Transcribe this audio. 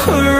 hurt